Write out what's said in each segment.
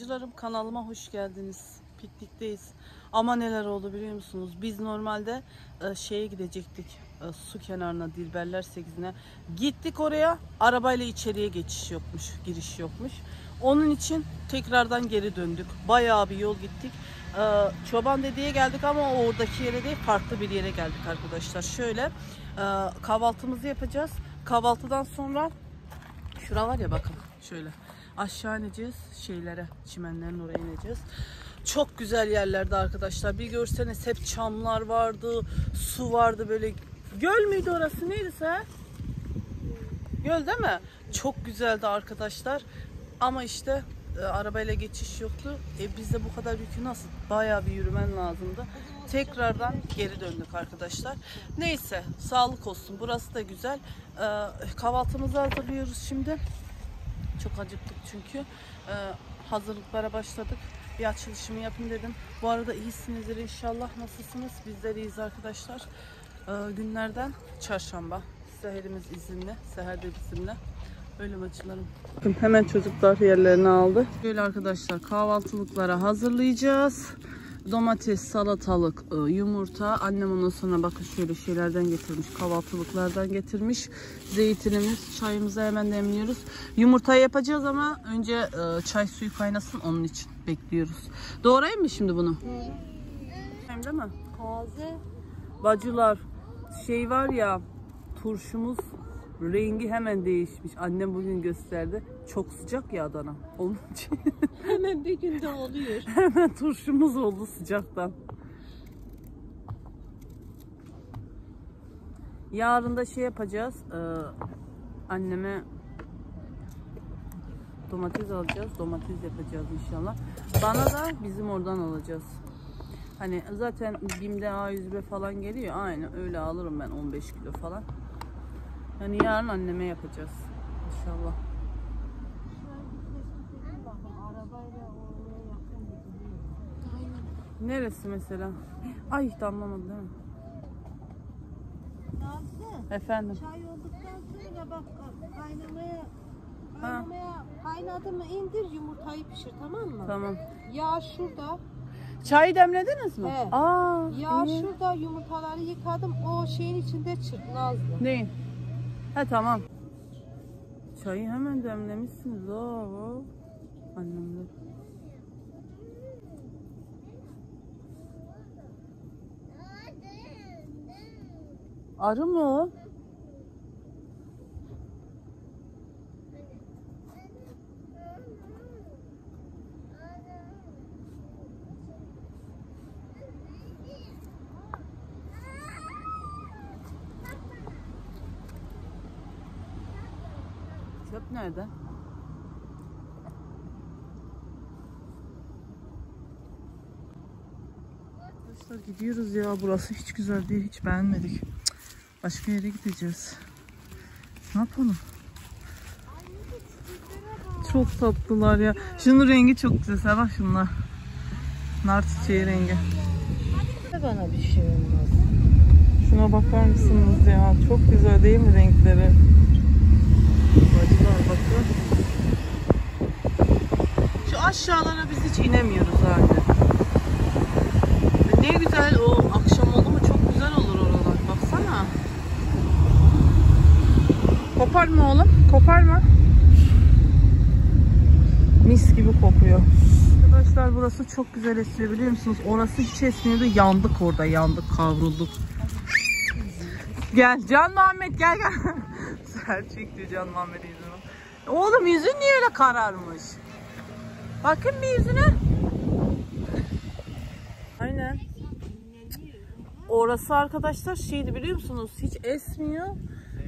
Canlarım kanalıma hoş geldiniz. Piknikteyiz. Ama neler oldu biliyor musunuz? Biz normalde e, şeye gidecektik. e, su kenarına Dilberler 8'ine. Gittik oraya. Arabayla içeriye geçiş yokmuş. Giriş yokmuş. Onun için tekrardan geri döndük. Bayağı bir yol gittik. E, Çoban Dede'ye geldik ama oradaki yere değil farklı bir yere geldik arkadaşlar. Şöyle e, kahvaltımızı yapacağız. Kahvaltıdan sonra Şura var ya bakın şöyle. Aşağı ineceğiz şeylere, çimenlerin oraya ineceğiz. Çok güzel yerlerde arkadaşlar. Bir görseniz hep çamlar vardı, su vardı böyle. Göl müydü orası? Neydi sen? Göl değil mi? Çok güzeldi arkadaşlar. Ama işte e, arabayla geçiş yoktu. E biz bu kadar yükü nasıl? Bayağı bir yürümen lazımdı. Tekrardan geri döndük arkadaşlar. Neyse sağlık olsun. Burası da güzel. E, kahvaltımızı hazırlıyoruz şimdi. Çok acıktık çünkü. E, hazırlıklara başladık. Bir açılışımı yapayım dedim. Bu arada iyisinizdir inşallah. Nasılsınız? Bizler iyiyiz arkadaşlar. E, günlerden çarşamba. Seherimiz izinli. Seher de bizimle. Öyle bacılarım. Hemen çocuklar yerlerini aldı. Böyle arkadaşlar kahvaltılıklara hazırlayacağız. Domates, salatalık, e, yumurta. Annem ondan sonra bakın şöyle şeylerden getirmiş. Kahvaltılıklardan getirmiş. Zeytinimiz, çayımızı hemen demliyoruz. Yumurtayı yapacağız ama önce e, çay suyu kaynasın onun için bekliyoruz. Doğrayayım mı şimdi bunu? Hem değil mi? Taze. Bacılar şey var ya turşumuz rengi hemen değişmiş. Annem bugün gösterdi. Çok sıcak ya Adana. Onun için Hemen bir günde oluyor. hemen turşumuz oldu sıcaktan. Yarın da şey yapacağız. e, anneme domates alacağız. Domates yapacağız inşallah. Bana da bizim oradan alacağız. Hani zaten BİM'de A101 falan geliyor. Aynen öyle alırım ben 15 kilo falan. Yani yarın anneme yapacağız. İnşallah. Neresi mesela? Ay hiç damlamadı değil mi? Nazlı. Efendim. Çay olduktan sonra bak kaynamaya kaynamaya kaynadı mı indir yumurtayı pişir tamam mı? Tamam. Yağ şurada. Çayı demlediniz mi? He. Aa, Yağ iyi. şurada yumurtaları yıkadım. O şeyin içinde çırp Nazlı. Neyin? He tamam. Çayı hemen demlemişsiniz. Oo. Annemle. Arı mı o? Çöp nerede? Arkadaşlar gidiyoruz ya. Burası hiç güzel değil. Hiç beğenmedik. Başka yere gideceğiz. Ne yapalım? Çok tatlılar ya. Şunun rengi çok güzel. Bak şunlar. Nar çiçeği rengi. Bana bir şey olmaz. Şuna bakar mısınız ya? Çok güzel değil mi renkleri? Bacılar bakın. Şu aşağılara biz hiç inemiyoruz halde. Ne güzel o akşam oldu mu çok güzel olur oralar. Baksana. Koparma oğlum. Koparma. Mis gibi kokuyor. Arkadaşlar burası çok güzel esiyor biliyor musunuz? Orası hiç esmiyordu. Yandık orada. Yandık, kavrulduk. Gel Can Muhammed gel gel. Ser çekti Can Muhammed'in yüzünü. Oğlum yüzün niye öyle kararmış? Bakın bir yüzüne. Aynen. Orası arkadaşlar şeydi biliyor musunuz? Hiç esmiyor.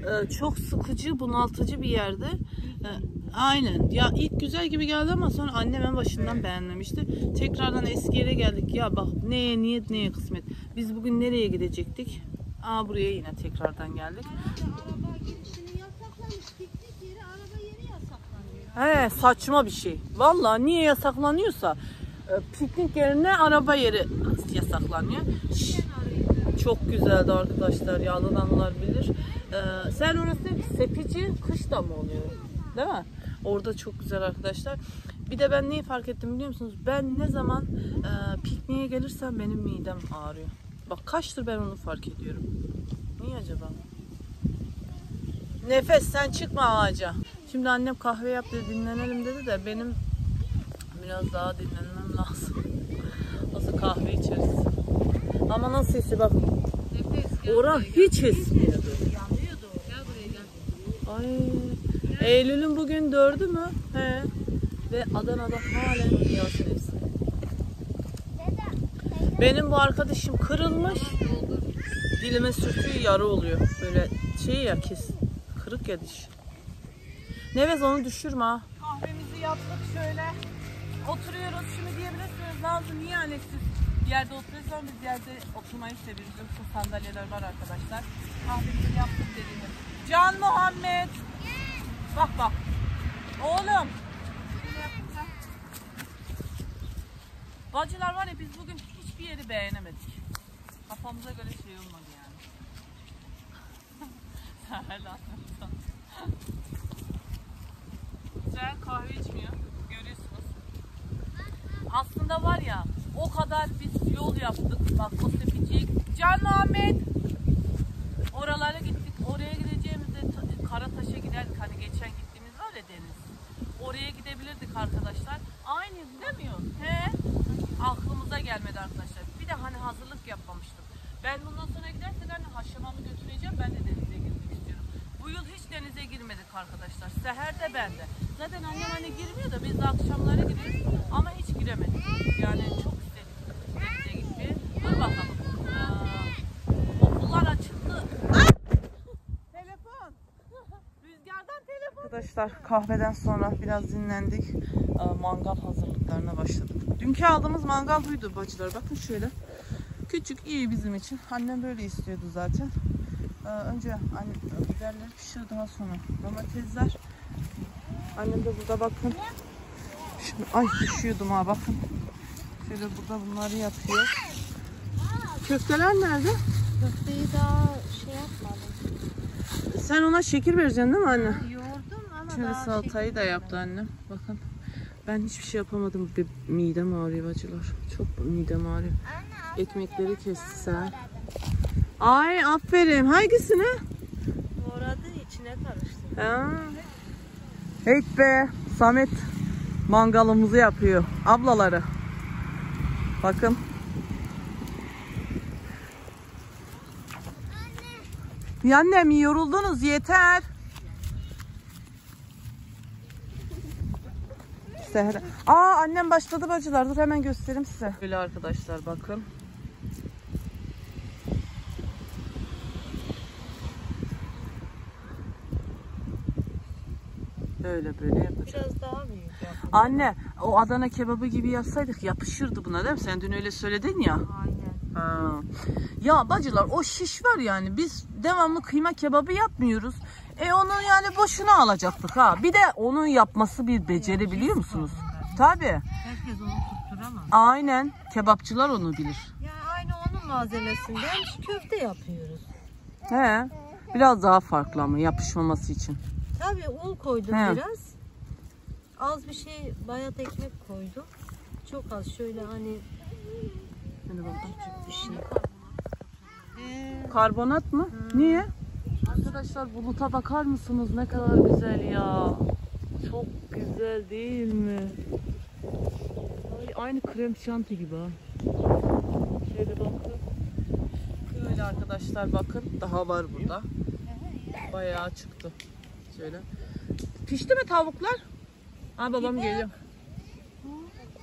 Ee, çok sıkıcı, bunaltıcı bir yerde. Ee, aynen. Ya ilk güzel gibi geldi ama sonra annem en başından beğenmemişti. Tekrardan eski yere geldik. Ya bak neye niyet neye kısmet. Biz bugün nereye gidecektik? Aa buraya yine tekrardan geldik. Araba girişini yasaklamış. Piknik yeri araba yeri yasaklanıyor. He saçma bir şey. Vallahi niye yasaklanıyorsa e, piknik yerine araba yeri yasaklanıyor. Çok güzeldi arkadaşlar. Yağlananlar bilir. Ee, sen orası Sepici kışta mı oluyor? Değil mi? Orada çok güzel arkadaşlar. Bir de ben neyi fark ettim biliyor musunuz? Ben ne zaman e, pikniğe gelirsem benim midem ağrıyor. Bak kaçtır ben onu fark ediyorum. Niye acaba? Nefes sen çıkma ağaca. Şimdi annem kahve yaptı dinlenelim dedi de benim biraz daha dinlenmem lazım. Nasıl kahve içeriz. Ama nasıl hissi bak. Ora hiç gel. Ay. Eylül'ün bugün dördü mü? He. Ve Adana'da halen yaz mevsimi. Benim bu arkadaşım kırılmış. Dilime sürtüyor yarı oluyor. Böyle şey ya kes. Kırık ya diş. Nevez onu düşürme ha. Kahvemizi yaptık şöyle. Oturuyoruz. Şimdi diyebilirsiniz Nazlı niye annesiz bir yerde oturuyoruz ama biz yerde oturmayı seviyoruz. Yoksa sandalyeler var arkadaşlar. Kahvemizi yaptık dediğimiz. Can Muhammed. Bak bak. Oğlum. Bacılar var ya biz bugün hiçbir yeri beğenemedik. Kafamıza göre şey olmadı yani. Helal Güzel kahve içmiyor. Görüyorsunuz. Aslında var ya o kadar biz yol yaptık. Bak o sepiciye Can Muhammed. Oralara gittik. Oraya gideceğimizde ta- Karataş'a giderdik. Hani geçen gittiğimiz var ya deniz. Oraya gidebilirdik arkadaşlar. Aynı demiyor. He? Aklımıza gelmedi arkadaşlar. Bir de hani hazırlık yapmamıştım. Ben bundan sonra gidersek hani haşlamamı götüreceğim. Ben de denize girmek istiyorum. Bu yıl hiç denize girmedik arkadaşlar. Seher de ben de. Zaten annem hani girmiyor da biz de akşamları giriyoruz. Ama hiç giremedik. Yani çok istedik denize gitmeyi. Dur bakalım. Aa, okullar açıldı. Telefon. Rüzgardan telefon. Arkadaşlar kahveden sonra biraz dinlendik. Aa, Mangal hazırlıklarına başladık. Dünkü aldığımız mangal buydu bacılar. Bakın şöyle. Küçük iyi bizim için. Annem böyle istiyordu zaten. Ee, önce anne biberleri pişir daha sonra domatesler. Annem de burada bakın. Şimdi, ay düşüyordum ha bakın. Şöyle burada bunları yapıyor. Köfteler nerede? Köfteyi daha şey yapmadım. Sen ona şekil vereceksin değil mi anne? Yoğurdum ama Şöyle daha salatayı da yaptı annem. Bakın. Ben hiçbir şey yapamadım. Bir midem ağrıyor bacılar. Çok midem ağrıyor. Ekmekleri kesti sen. Ay aferin. Hangisini? Doğradı içine karıştı. Ha. Heyt be. Samet mangalımızı yapıyor. Ablaları. Bakın. Ya annem yoruldunuz yeter. Seher. Aa annem başladı bacılar. Dur hemen göstereyim size. Böyle arkadaşlar bakın. Böyle böyle yapacağız. Biraz daha büyük yapın. Anne o Adana kebabı gibi yapsaydık yapışırdı buna değil mi? Sen dün öyle söyledin ya. Aynen. Ha. Ya bacılar o şiş var yani biz devamlı kıyma kebabı yapmıyoruz. E onu yani boşuna alacaktık ha. Bir de onun yapması bir beceri biliyor musunuz? Tabi. Herkes onu tutturamaz. Aynen. Kebapçılar onu bilir. Ya aynı onun malzemesinden köfte yapıyoruz. He. Biraz daha farklı ama yapışmaması için. Tabii un koydum He. biraz. Az bir şey bayat ekmek koydum. Çok az şöyle hani Hadi bakalım. bir şey. Ee, Karbonat mı? Niye? Arkadaşlar buluta bakar mısınız? Ne kadar güzel ya. Çok güzel değil mi? Ay, aynı krem şanti gibi ha. Şöyle bakın. Böyle arkadaşlar bakın. Daha var burada. Bayağı çıktı. Şöyle. Pişti mi tavuklar? Ha babam geliyor.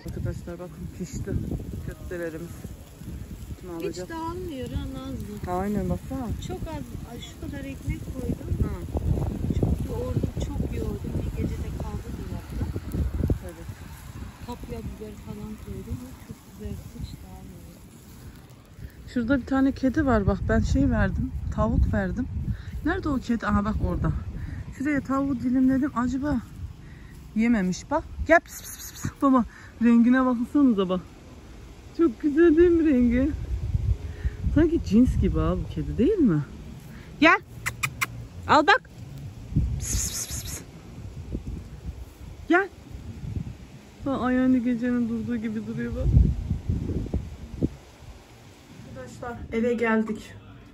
Arkadaşlar bakın pişti. Köftelerimiz. Hiç dağılmıyor ha Nazlı. Aynen baksana. Çok az ay şu kadar ekmek koydum. Hı. Çok yoğurdum, çok yoğurdum. Bir gece de kaldı dolapta. Evet. Kapya biber falan koydum. Çok güzel hiç dağılmıyor. Şurada bir tane kedi var bak ben şey verdim. Tavuk verdim. Nerede o kedi? Aha bak orada. Şuraya tavuğu dilimledim. Acaba yememiş bak. Gel pıs pıs pıs pıs. Baba rengine baksanıza bak. Çok güzel değil mi rengi? Sanki cins gibi ha bu kedi değil mi? Gel. Al bak. Pıs pıs pıs pıs. Gel. Ha, Ayağını gecenin durduğu gibi duruyor bak. Arkadaşlar eve geldik.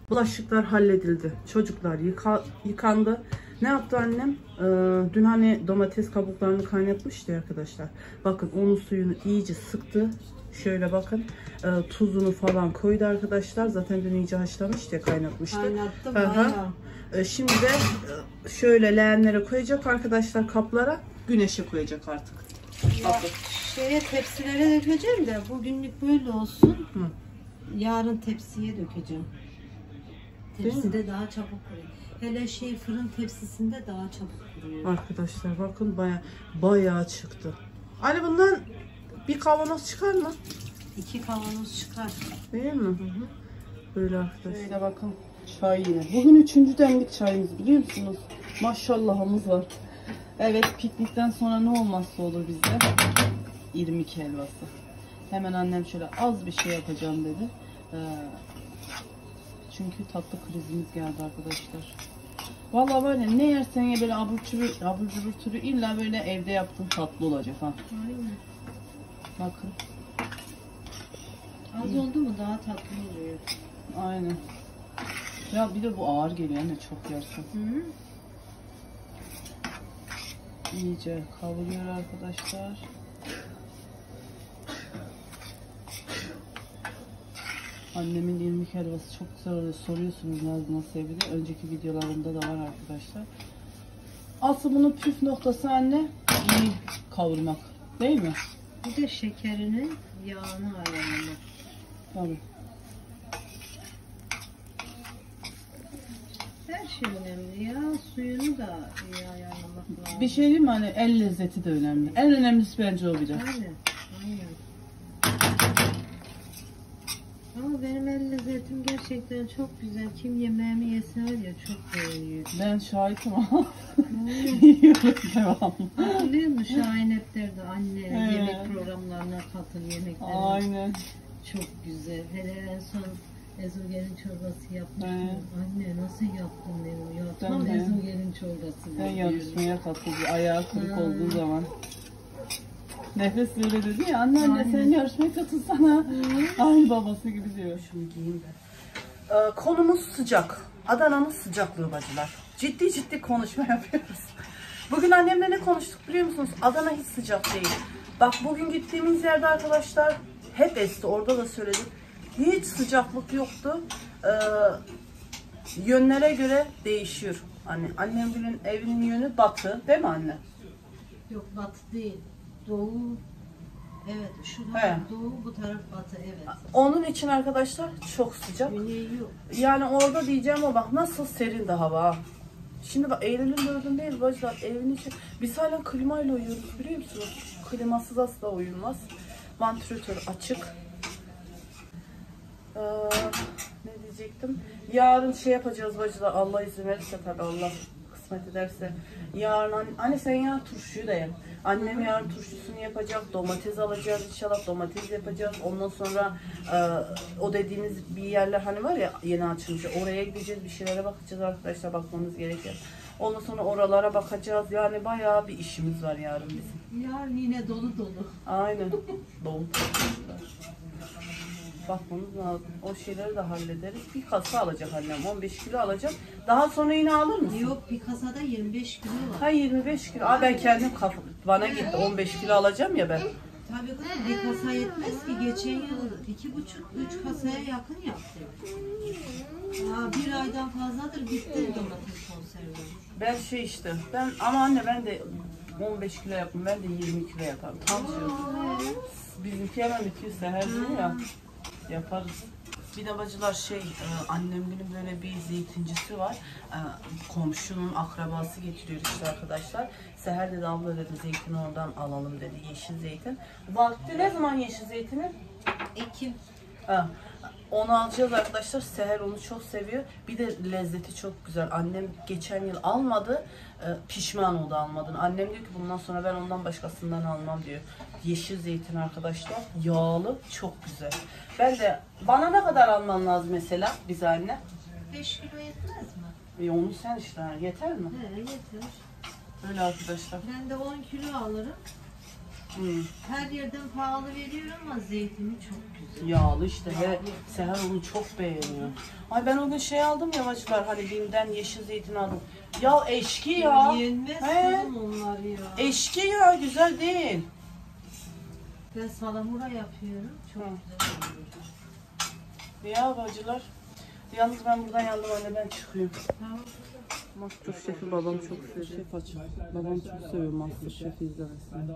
Bulaşıklar halledildi. Çocuklar yıka, yıkandı. Ne yaptı annem? Ee, dün hani domates kabuklarını kaynatmıştı arkadaşlar. Bakın onun suyunu iyice sıktı. Şöyle bakın. Ee, tuzunu falan koydu arkadaşlar. Zaten dün iyice haşlamıştı ya kaynatmıştı. Kaynattım Aha. Ee, Şimdi de e, şöyle leğenlere koyacak arkadaşlar kaplara. Güneşe koyacak artık. Ya, Bakın. şeye tepsilere dökeceğim de bugünlük böyle olsun. Hı. Yarın tepsiye dökeceğim. Değil? Tepside daha çabuk kuruyor. Hele şey fırın tepsisinde daha çabuk kuruyor. Arkadaşlar bakın baya bayağı çıktı. Ali bundan bir kavanoz çıkar mı? İki kavanoz çıkar. Değil mi? Böyle arkadaşlar. Şöyle bakın çay yine. Bugün üçüncü demlik çayımız biliyor musunuz? Maşallahımız var. Evet piknikten sonra ne olmazsa olur bizde. İrmik helvası. Hemen annem şöyle az bir şey yapacağım dedi. Ee, çünkü tatlı krizimiz geldi arkadaşlar. Vallahi böyle ne yersen ye böyle abur cubur, abur cubur türü illa böyle evde yaptığın tatlı olacak ha. Aynen. Bakın. Az oldu mu daha tatlı oluyor. Aynen. Ya bir de bu ağır geliyor anne çok yersin. Hı? İyice kavuruyor arkadaşlar. Annemin irmik helvası çok güzel oluyor. Soruyorsunuz nasıl nasıl sevgili. Önceki videolarında da var arkadaşlar. Asıl bunun püf noktası anne iyi kavurmak. Değil mi? Bir de şekerini yağını ayarlamak. Tabii. Her şey önemli ya. Suyunu da iyi ayarlamak lazım. Bir şey diyeyim mi? Hani el lezzeti de önemli. En önemlisi bence o bir de. Aynen. Aynen. Ama benim el lezzetim gerçekten çok güzel. Kim yemeğimi yese var ya çok beğeniyor. Ben şahitim ama yiyorum devamlı. Hatırlıyor musun Şahin hep derdi anne Evet. yemek programlarına katıl yemeklerine. Aynen. Çok güzel. Hele en son ezogelin çorbası yapmıştım. Evet. Anne nasıl yaptın dedim. Ya tam Ben de. ezogelin çorbası. Ben dedim. yarışmaya katıldı. Ayağı kırık olduğu zaman. Nefes öyle dedi ya anne anne Aynen. sen yarışmaya katılsana. Aynı babası gibi diyor. Şunu giyeyim ben. Ee, konumuz sıcak. Adana'nın sıcaklığı bacılar. Ciddi ciddi konuşma yapıyoruz. Bugün annemle ne konuştuk biliyor musunuz? Adana hiç sıcak değil. Bak bugün gittiğimiz yerde arkadaşlar hep esti. Orada da söyledik. Hiç sıcaklık yoktu. Ee, yönlere göre değişiyor. Hani annemgilin evinin yönü batı değil mi anne? Yok batı değil. Doğu. Evet şu He. doğu bu taraf batı evet. Onun için arkadaşlar çok sıcak. Güney yok. Yani orada diyeceğim o bak nasıl serin de hava. Şimdi bak Eylül'ün dördündeyiz bacılar evin içi. Biz hala klimayla uyuyoruz biliyor musunuz? Klimasız asla uyunmaz. Vantilatör açık. Ee, ne diyecektim? Yarın şey yapacağız bacılar Allah izin verirse tabii Allah kısmet ederse. Yarın anne, anne sen yarın turşuyu da yap. Annem yarın turşusunu yapacak. Domates alacağız inşallah. Domates yapacağız. Ondan sonra e, o dediğiniz bir yerler hani var ya yeni açılmış. Oraya gideceğiz. Bir şeylere bakacağız arkadaşlar. Bakmamız gerekiyor. Ondan sonra oralara bakacağız. Yani bayağı bir işimiz var yarın bizim. Yarın yine dolu dolu. Aynen. Doğum Bakmamız lazım. O şeyleri de hallederiz. Bir kasa alacak annem. 15 kilo alacak. Daha sonra yine alır mısın? Yok bir kasada 25 kilo var. Ha 25 kilo. Aa ben kendim kaf bana gitti. 15 kilo alacağım ya ben. Tabii kızım bir kasa yetmez ki geçen yıl iki buçuk üç kasaya yakın yaptık. Aa, bir aydan fazladır bitti domates konserve. Ben şey işte. Ben ama anne ben de 15 kilo yaptım. Ben de 20 kilo yaparım. Tam şey. Bizimki hemen bitiyor seher günü ya. Yaparız. Bir de bacılar şey, e, annemgilin böyle bir zeytincisi var. E, komşunun akrabası getiriyor işte arkadaşlar. Seher dedi abla dedi zeytin oradan alalım dedi yeşil zeytin. Vakti ne zaman yeşil zeytinin? Ekim. Ha, onu alacağız arkadaşlar. Seher onu çok seviyor. Bir de lezzeti çok güzel. Annem geçen yıl almadı. e, Pişman oldu almadığını. Annem diyor ki bundan sonra ben ondan başkasından almam diyor. Yeşil zeytin arkadaşlar. Yağlı. Çok güzel. Ben de bana ne kadar alman lazım mesela bize anne? 5 kilo yetmez mi? E onu sen işte yeter mi? He yeter. Öyle arkadaşlar. Ben de 10 kilo alırım. Hı. Her yerden pahalı veriyor ama zeytini çok güzel. Yağlı işte ve Seher onu çok beğeniyor. Ay ben o gün şey aldım ya bacılar hani Bim'den yeşil zeytin aldım. Ya eşki ya. Yenmez He. kızım onlar ya. Eşki ya güzel değil. Ben salamura yapıyorum. Çok Hı. güzel oluyor. Ya bacılar. Yalnız ben buradan yandım anne ben çıkıyorum. Tamam. Masterchef'i babam çok seviyor. Şef aç. Babam çok seviyor Masterchef'i izlemesini.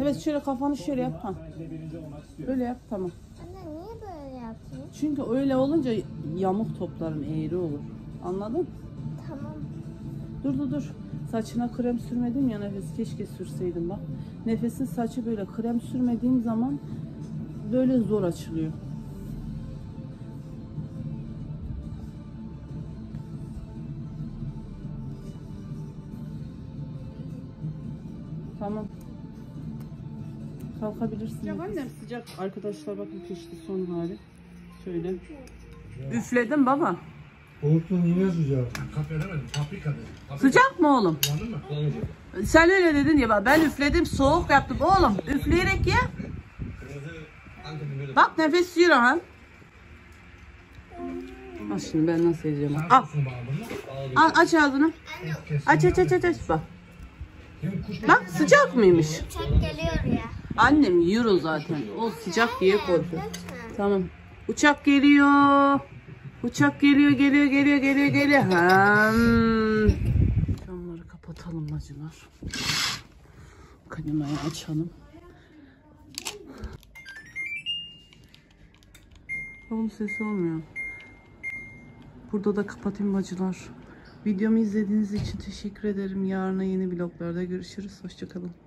Evet şöyle kafanı şöyle yap ha. Böyle yap tamam. Anne niye böyle yaptın? Çünkü öyle olunca yamuk toplarım eğri olur. Anladın? Tamam. Dur dur dur. Saçına krem sürmedim ya nefes. Keşke sürseydim bak. Nefesin saçı böyle krem sürmediğim zaman böyle zor açılıyor. Tamam. Kalkabilirsin. Sıcak annem sıcak. Arkadaşlar bakın pişti son hali. Şöyle. Üfledim baba. Olsun yine sıcak. Kapya demedim, paprika dedim. Paprika Sıcak mı oğlum? kullandın mı? Sen öyle dedin ya bak ben üfledim soğuk yaptım oğlum üfleyerek ye. Bak nefes yiyor ha. Bak şimdi ben nasıl yiyeceğim. Al, al aç ağzını. Aç aç aç aç aç bak. Bak sıcak mıymış? Uçak geliyor ya. Annem yiyor o zaten. O sıcak diye korkuyor. Tamam. Uçak geliyor. Uçak geliyor geliyor geliyor geliyor geliyor. Hmm. Camları kapatalım bacılar. Klimayı açalım. Oğlum sesi olmuyor. Burada da kapatayım bacılar. Videomu izlediğiniz için teşekkür ederim. Yarına yeni vloglarda görüşürüz. Hoşçakalın.